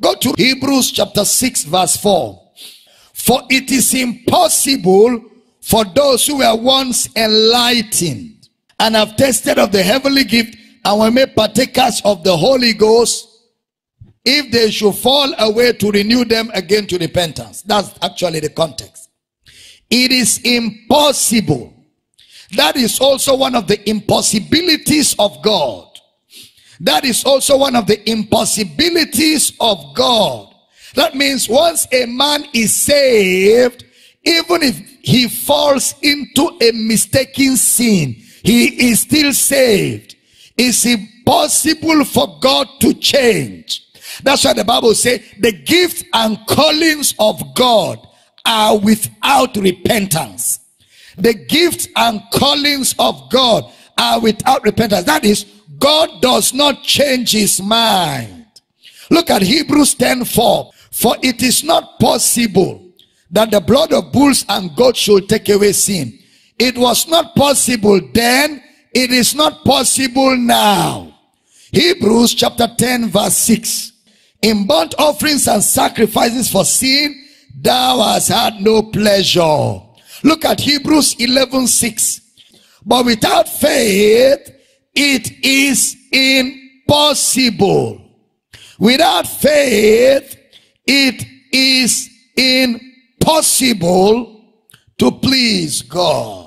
Go to Hebrews chapter 6 verse 4. For it is impossible for those who were once enlightened and have tasted of the heavenly gift and were made partakers of the Holy Ghost if they should fall away to renew them again to repentance. That's actually the context. It is impossible. That is also one of the impossibilities of God. That is also one of the impossibilities of God. That means once a man is saved, even if he falls into a mistaken sin, he is still saved. It's impossible for God to change. That's why the Bible says the gifts and callings of God are without repentance. The gifts and callings of God are without repentance. That is, God does not change his mind. Look at Hebrews 10 4. For it is not possible that the blood of bulls and goats should take away sin. It was not possible then. It is not possible now. Hebrews chapter 10 verse 6. In burnt offerings and sacrifices for sin, thou hast had no pleasure. Look at Hebrews 11 6. But without faith, it is impossible. Without faith, it is impossible to please God.